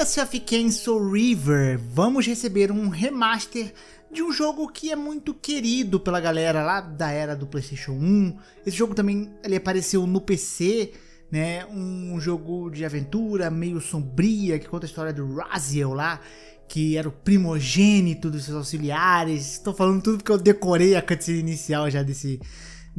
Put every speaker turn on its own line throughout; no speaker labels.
Legacy of Kain Soul River, vamos receber um remaster de um jogo que é muito querido pela galera lá da era do PlayStation 1. Esse jogo também ele apareceu no PC, né? Um jogo de aventura meio sombria que conta a história do Raziel lá, que era o primogênito dos seus auxiliares. Estou falando tudo porque eu decorei a cutscene inicial já desse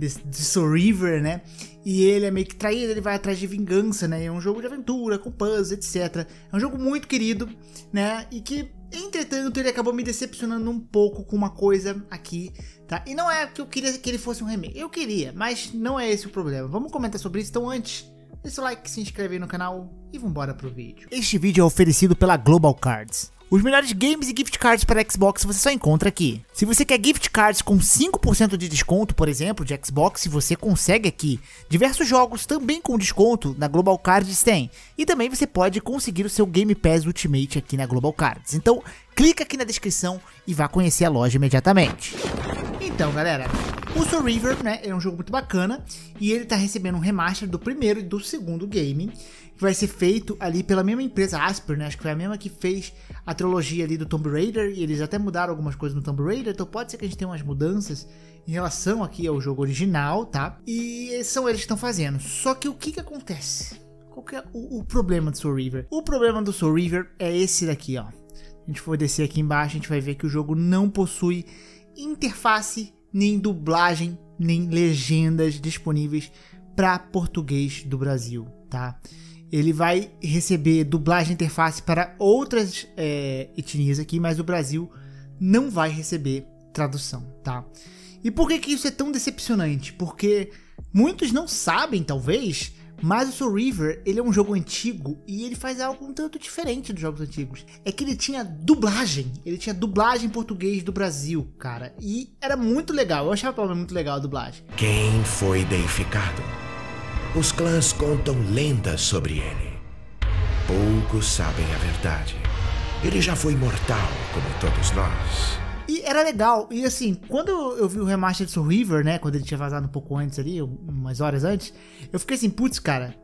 de, de Soul River, né? E ele é meio que traído, ele vai atrás de vingança, né? É um jogo de aventura, com puzzles, etc. É um jogo muito querido, né? E que, entretanto, ele acabou me decepcionando um pouco com uma coisa aqui, tá? E não é que eu queria que ele fosse um remake. Eu queria, mas não é esse o problema. Vamos comentar sobre isso. Então, antes, deixa o like, se inscreve aí no canal e vambora pro vídeo. Este vídeo é oferecido pela Global Cards. Os melhores games e gift cards para Xbox você só encontra aqui. Se você quer gift cards com 5% de desconto, por exemplo, de Xbox, você consegue aqui. Diversos jogos também com desconto na Global Cards tem. E também você pode conseguir o seu Game Pass Ultimate aqui na Global Cards. Então, clica aqui na descrição e vá conhecer a loja imediatamente. Então, galera, o Soul River, né, é um jogo muito bacana e ele tá recebendo um remaster do primeiro e do segundo game, que vai ser feito ali pela mesma empresa Asper, né, acho que foi a mesma que fez a trilogia ali do Tomb Raider e eles até mudaram algumas coisas no Tomb Raider, então pode ser que a gente tenha umas mudanças em relação aqui ao jogo original, tá? E são eles que estão fazendo. Só que o que que acontece? Qual que é o, o problema do Soul River? O problema do Soul River é esse daqui, ó. A gente for descer aqui embaixo, a gente vai ver que o jogo não possui interface, nem dublagem, nem legendas disponíveis para português do Brasil, tá? Ele vai receber dublagem interface para outras é, etnias aqui, mas o Brasil não vai receber tradução, tá? E por que, que isso é tão decepcionante? Porque muitos não sabem, talvez, mas o Soul River, ele é um jogo antigo e ele faz algo um tanto diferente dos jogos antigos. É que ele tinha dublagem, ele tinha dublagem em português do Brasil, cara. E era muito legal, eu achava pelo muito legal a dublagem.
Quem foi deificado? Os clãs contam lendas sobre ele. Poucos sabem a verdade. Ele já foi mortal, como todos nós.
Era legal. E assim, quando eu vi o remaster de Soul River, né? Quando ele tinha vazado um pouco antes ali, umas horas antes, eu fiquei assim, putz, cara,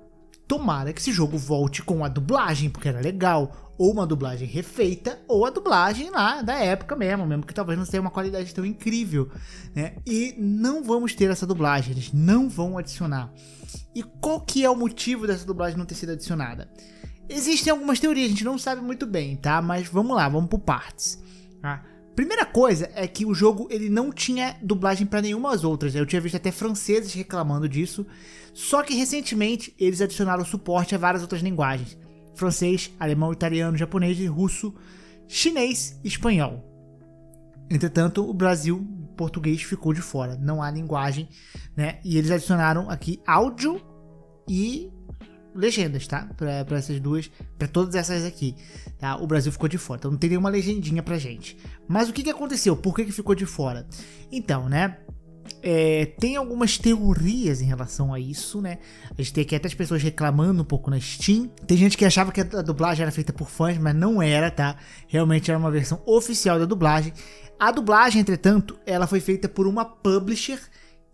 tomara que esse jogo volte com a dublagem, porque era legal. Ou uma dublagem refeita, ou a dublagem lá da época mesmo, mesmo que talvez não tenha uma qualidade tão incrível, né? E não vamos ter essa dublagem, eles não vão adicionar. E qual que é o motivo dessa dublagem não ter sido adicionada? Existem algumas teorias, a gente não sabe muito bem, tá? Mas vamos lá, vamos por partes. Tá? Primeira coisa é que o jogo ele não tinha dublagem para nenhuma das outras. Eu tinha visto até franceses reclamando disso. Só que recentemente eles adicionaram suporte a várias outras linguagens: francês, alemão, italiano, japonês, russo, chinês espanhol. Entretanto, o Brasil português ficou de fora. Não há linguagem, né? E eles adicionaram aqui áudio e legendas, tá? Para essas duas, para todas essas aqui, tá? O Brasil ficou de fora, então não tem nenhuma legendinha pra gente. Mas o que que aconteceu? Por que que ficou de fora? Então, né? É, tem algumas teorias em relação a isso, né? A gente tem aqui até as pessoas reclamando um pouco na Steam. Tem gente que achava que a dublagem era feita por fãs, mas não era, tá? Realmente era uma versão oficial da dublagem. A dublagem, entretanto, ela foi feita por uma publisher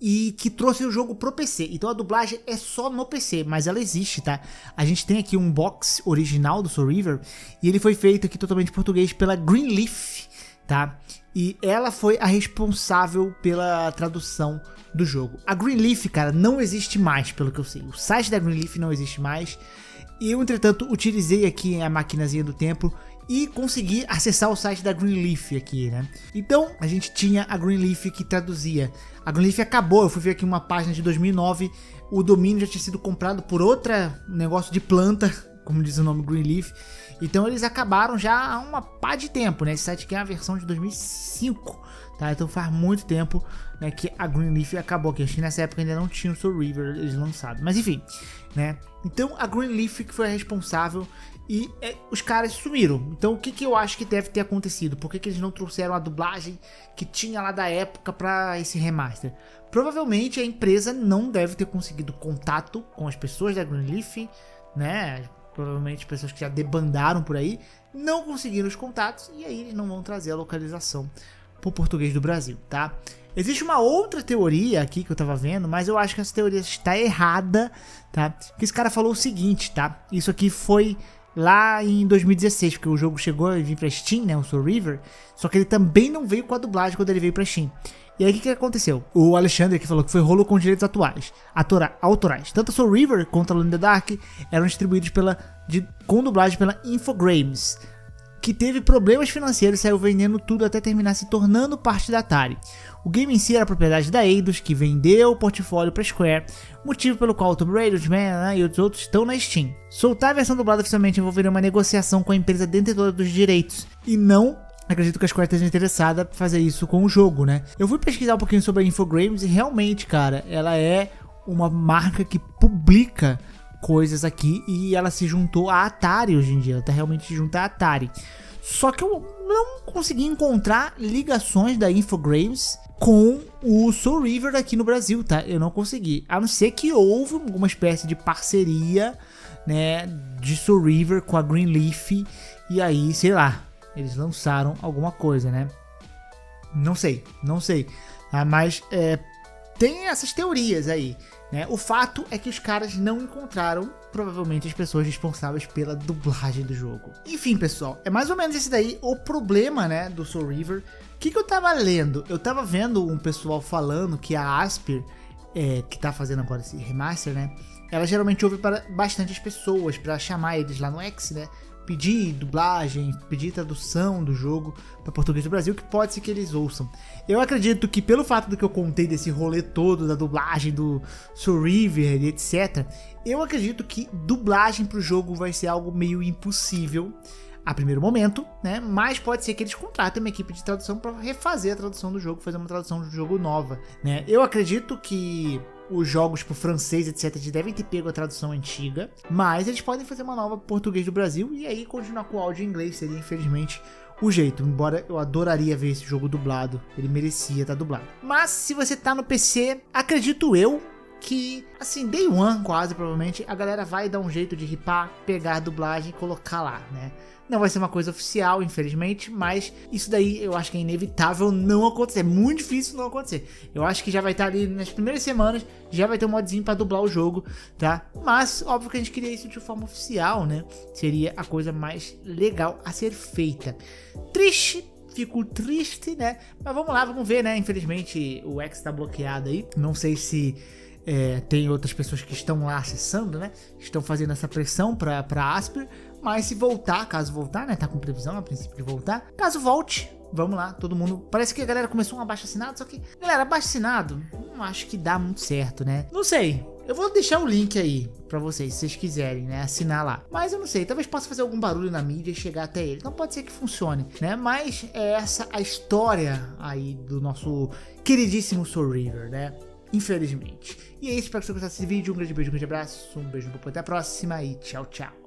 e que trouxe o jogo pro PC. Então a dublagem é só no PC, mas ela existe, tá? A gente tem aqui um box original do Soul River e ele foi feito aqui totalmente em português pela Greenleaf, tá? E ela foi a responsável pela tradução do jogo. A Greenleaf, cara, não existe mais, pelo que eu sei. O site da Greenleaf não existe mais. Eu, entretanto, utilizei aqui a maquinazinha do tempo e conseguir acessar o site da Greenleaf aqui, né? Então, a gente tinha a Greenleaf que traduzia. A Greenleaf acabou, eu fui ver aqui uma página de 2009, o domínio já tinha sido comprado por outra negócio de planta, como diz o nome Greenleaf. Então eles acabaram já há uma pá de tempo, né? Esse site aqui é a versão de 2005, tá? Então faz muito tempo né, que a Greenleaf acabou aqui. Acho que nessa época ainda não tinha o Soul River, eles. Mas enfim, né? Então a Greenleaf que foi a responsável e é, os caras sumiram. Então o que, que eu acho que deve ter acontecido? Por que, que eles não trouxeram a dublagem que tinha lá da época para esse remaster? Provavelmente a empresa não deve ter conseguido contato com as pessoas da Greenleaf, né? Provavelmente pessoas que já debandaram por aí, não conseguiram os contatos e aí eles não vão trazer a localização pro português do Brasil, tá? Existe uma outra teoria aqui que eu tava vendo, mas eu acho que essa teoria está errada, tá? Que esse cara falou o seguinte, tá? Isso aqui foi lá em 2016, porque o jogo chegou a vir pra Steam, né, o Soul River, só que ele também não veio com a dublagem quando ele veio pra Steam. E aí o que, que aconteceu? O Alexandre que falou que foi rolo com direitos atuais, atora, autorais. Tanto a Soul River quanto a Lone in the Dark eram distribuídos pela, de, com dublagem pela Infogrames, que teve problemas financeiros e saiu vendendo tudo até terminar se tornando parte da Atari. O game em si era propriedade da Eidos, que vendeu o portfólio para Square, motivo pelo qual Tomb Raider, Man né, e outros outros estão na Steam. Soltar a versão dublada oficialmente envolveria uma negociação com a empresa detentora dos direitos, e não acredito que a Square esteja interessada em fazer isso com o jogo, né? Eu fui pesquisar um pouquinho sobre a Infogrames e realmente, cara, ela é uma marca que publica coisas aqui e ela se juntou à Atari hoje em dia, ela tá realmente junto à Atari. Só que eu não consegui encontrar ligações da Infogrames com o Soul River aqui no Brasil, tá? Eu não consegui. A não ser que houve alguma espécie de parceria, né, de Soul River com a Greenleaf e aí, sei lá, eles lançaram alguma coisa, né? Não sei, não sei. Ah, mas é, tem essas teorias aí. Né? O fato é que os caras não encontraram, provavelmente, as pessoas responsáveis pela dublagem do jogo. Enfim, pessoal, é mais ou menos esse daí o problema né, do Soul River. O que, que eu tava lendo? Eu tava vendo um pessoal falando que a Asper, é, que tá fazendo agora esse remaster, né? Ela geralmente ouve para bastante pessoas, para chamar eles lá no X, né? Pedir dublagem, pedir tradução do jogo para português do Brasil, que pode ser que eles ouçam. Eu acredito que pelo fato do que eu contei desse rolê todo da dublagem do Soul River e etc, eu acredito que dublagem para o jogo vai ser algo meio impossível a primeiro momento, né? Mas pode ser que eles contratem uma equipe de tradução para refazer a tradução do jogo, fazer uma tradução do jogo nova, né? Eu acredito que os jogos por francês, etc, eles devem ter pego a tradução antiga, mas eles podem fazer uma nova português do Brasil e aí continuar com o áudio em inglês, seria infelizmente o jeito, embora eu adoraria ver esse jogo dublado, ele merecia estar dublado. Mas se você tá no PC, acredito eu que, assim, day one quase provavelmente, a galera vai dar um jeito de ripar, pegar a dublagem e colocar lá, né? Não vai ser uma coisa oficial, infelizmente, mas isso daí eu acho que é inevitável não acontecer. É muito difícil não acontecer. Eu acho que já vai estar ali nas primeiras semanas, já vai ter um modzinho para dublar o jogo, tá? Mas óbvio que a gente queria isso de forma oficial, né? Seria a coisa mais legal a ser feita. Triste fico triste, né? Mas vamos lá, vamos ver, né? Infelizmente o X tá bloqueado aí. Não sei se é, tem outras pessoas que estão lá acessando, né? Estão fazendo essa pressão para Asper. Mas se voltar, caso voltar, né? Tá com previsão a princípio de voltar. Caso volte, vamos lá, todo mundo. Parece que a galera começou um abaixo assinado, só que, galera, abaixo assinado, não acho que dá muito certo, né? Não sei. Eu vou deixar o link aí para vocês, se vocês quiserem, né, assinar lá. Mas eu não sei, talvez possa fazer algum barulho na mídia e chegar até ele. Então pode ser que funcione, né? Mas é essa a história aí do nosso queridíssimo Soul River, né? Infelizmente. E é isso, espero que você gostasse desse vídeo. Um grande beijo, um grande abraço, um beijo no popo, até a próxima e tchau, tchau.